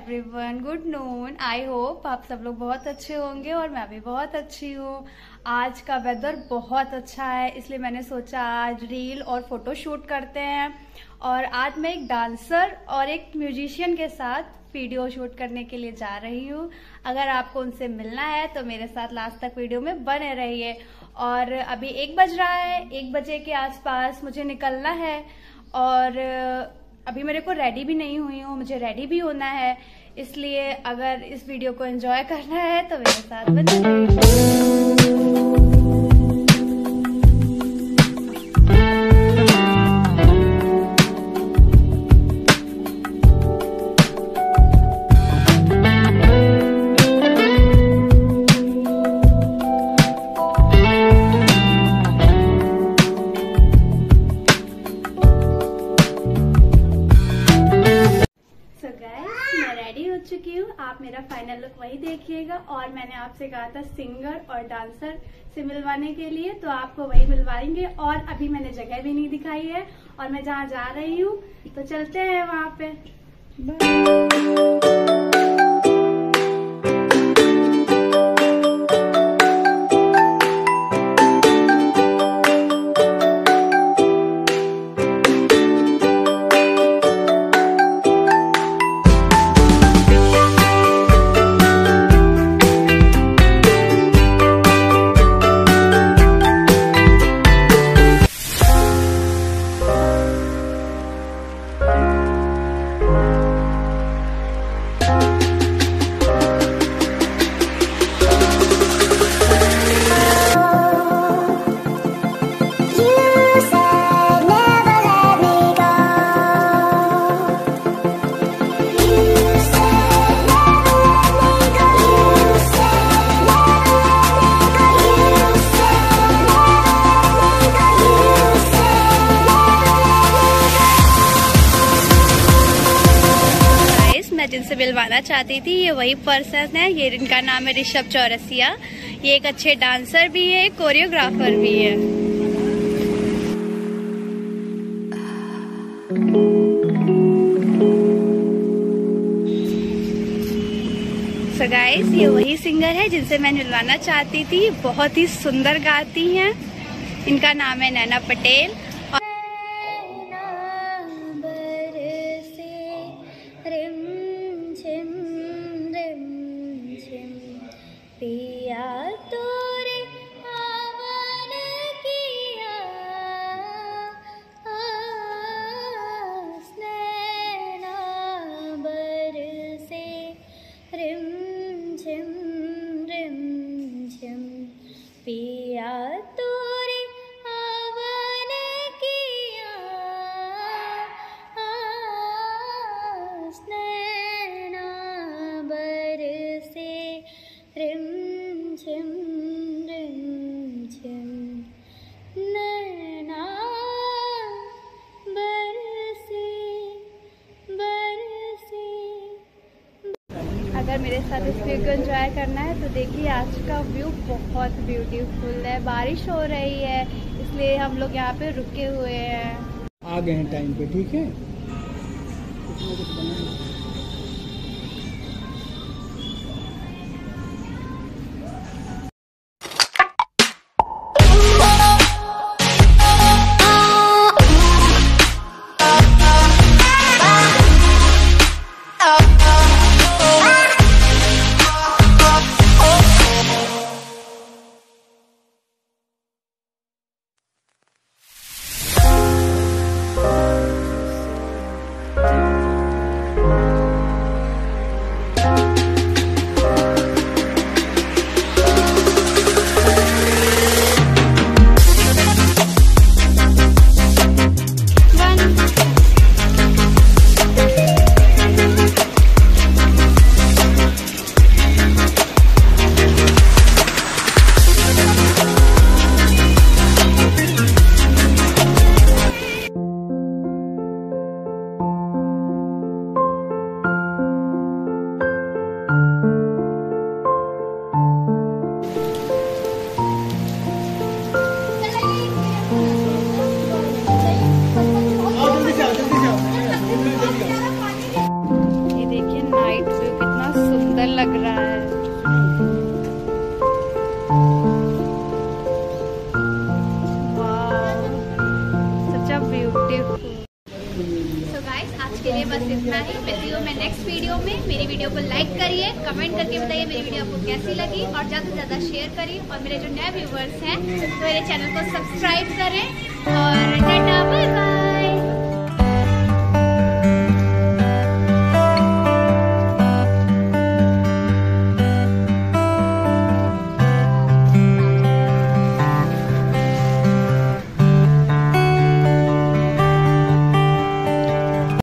Everyone good noon I hope आप सब लोग बहुत अच्छे होंगे और मैं भी बहुत अच्छी हूँ। आज का वेदर बहुत अच्छा है, इसलिए मैंने सोचा आज रील और फ़ोटो शूट करते हैं। और आज मैं एक डांसर और एक म्यूजिशियन के साथ वीडियो शूट करने के लिए जा रही हूँ। अगर आपको उनसे मिलना है तो मेरे साथ लास्ट तक वीडियो में बने रहिए। और अभी एक बज रहा है, एक बजे के आसपास मुझे निकलना है। और अभी मेरे को रेडी भी नहीं हुई हूँ, मुझे रेडी भी होना है, इसलिए अगर इस वीडियो को एंजॉय करना है तो मेरे साथ बने रेडी हो चुकी हूँ। आप मेरा फाइनल लुक वही देखिएगा। और मैंने आपसे कहा था सिंगर और डांसर से मिलवाने के लिए तो आपको वही मिलवाएँगे। और अभी मैंने जगह भी नहीं दिखाई है और मैं जहाँ जा रही हूँ तो चलते हैं वहाँ पे। मिलवाना चाहती थी, ये वही पर्सन है, ये इनका नाम है ऋषभ चौरसिया। ये एक अच्छे डांसर भी है कोरियोग्राफर भी है। सो गाइस ये वही सिंगर है जिनसे मैं मिलवाना चाहती थी, बहुत ही सुंदर गाती हैं। इनका नाम है नैना पटेल। पिया तोरे मेरे साथ इस व्यू को एंजॉय करना है तो देखिए आज का व्यू बहुत ब्यूटीफुल है। बारिश हो रही है, इसलिए हम लोग यहाँ पे रुके हुए हैं। आ गए हैं टाइम पे, ठीक है? कुछ ना कुछ लग रहा है। बस इतना ही। मिलती हूँ मैं नेक्स्ट वीडियो में। मेरी वीडियो को लाइक करिए कमेंट करके बताइए मेरी वीडियो आपको कैसी लगी और ज़्यादा से ज़्यादा शेयर करिए। और मेरे जो नए व्यूवर्स हैं तो मेरे चैनल को सब्सक्राइब करें। और